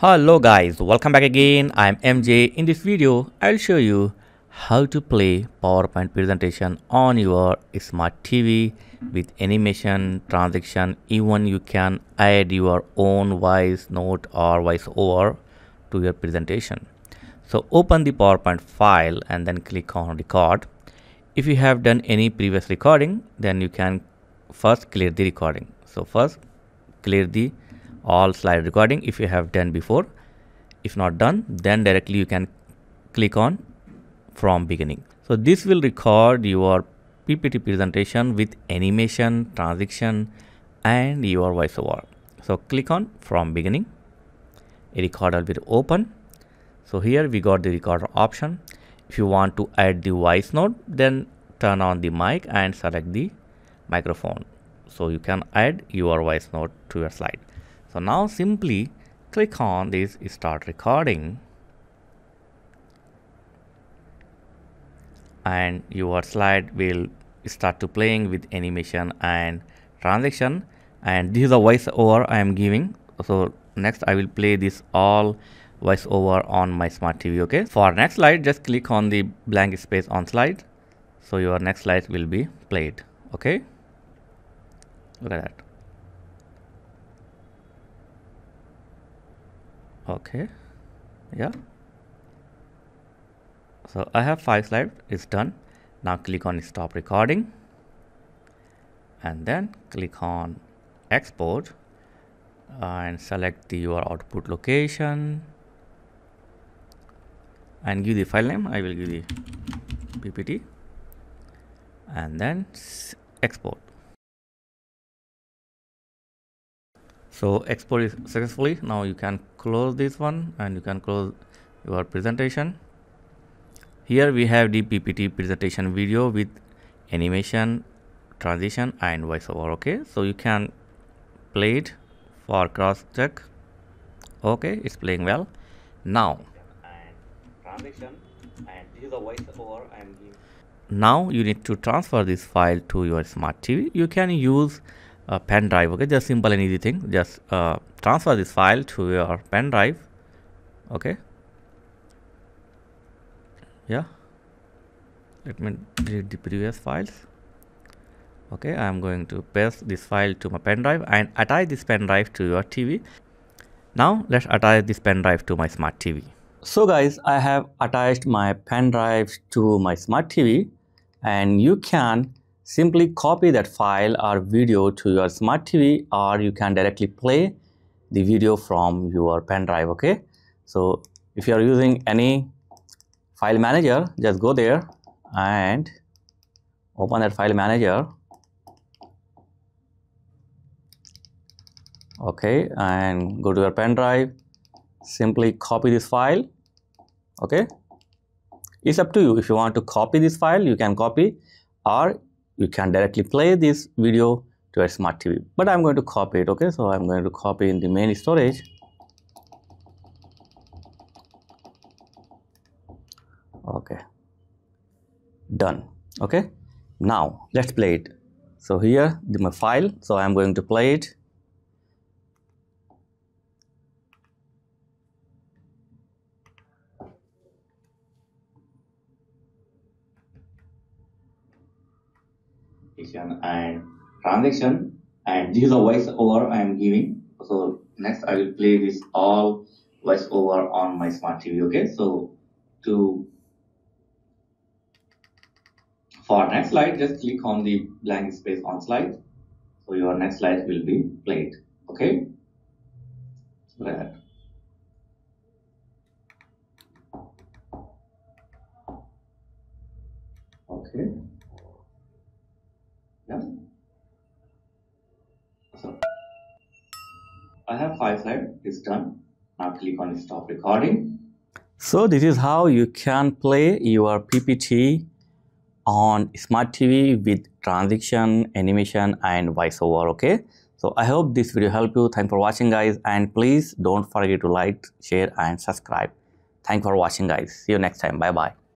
Hello guys, welcome back again. I'm MJ. In this video, I'll show you how to play PowerPoint presentation on your smart TV with animation, transition. Even you can add your own voice note or voice over to your presentation. So open the PowerPoint file and then click on record. If you have done any previous recording, then you can first clear the recording. So first clear the all slide recording if you have done before. If not done then directly you can click on from beginning. So this will record your ppt presentation with animation transition and your voiceover. So click on from beginning. A recorder will open. So here we got the recorder option. If you want to add the voice note then turn on the mic and select the microphone. So you can add your voice note to your slide so now simply click on this start recording. And your slide will start to playing with animation and transition and this is a voice over I am giving. So next I will play this all voice over on my smart TV okay? For next slide just click on the blank space on slide. So your next slide will be played okay? Look at that okay. Yeah. So I have five slides. It's done. Now click on stop recording. And then click on export and select the, your output location. And give the file name. I will give the ppt and then export so export is successfully. Now you can close this one and you can close your presentation. Here we have the ppt presentation video with animation transition and voiceover. Okay? So you can play it for cross check. Okay? It's playing well. Now now you need to transfer this file to your smart tv you can use a pen drive. Okay just simple and easy thing. Just uh, transfer this file to your pen drive. Okay. Yeah. Let me delete the previous files. Okay i am going to paste this file to my pen drive and attach this pen drive to your tv now let's attach this pen drive to my smart tv so guys i have attached my pen drive to my smart tv and you can simply copy that file or video to your smart TV or you can directly play the video from your pen drive okay? So if you are using any file manager just go there and open that file manager. Okay and go to your pen drive. Simply copy this file okay? It's up to you. If you want to copy this file you can copy or you can directly play this video to a smart TV. But I'm going to copy it, okay? So I'm going to copy in the main storage. Okay, done, okay? Now let's play it. So here the my file, so I'm going to play it. And transition and this is a voice over I am giving. So next I will play this all voice over on my smart TV. Okay, so to for next slide, just click on the blank space on slide. So your next slide will be played. Okay, right. Okay. So I have five slides. It's done. Now click on stop recording. So this is how you can play your PPT on smart TV with transition, animation and voiceover. Okay. So I hope this video helped you. Thanks for watching guys and please don't forget to like, share and subscribe. Thanks for watching guys. See you next time. Bye bye.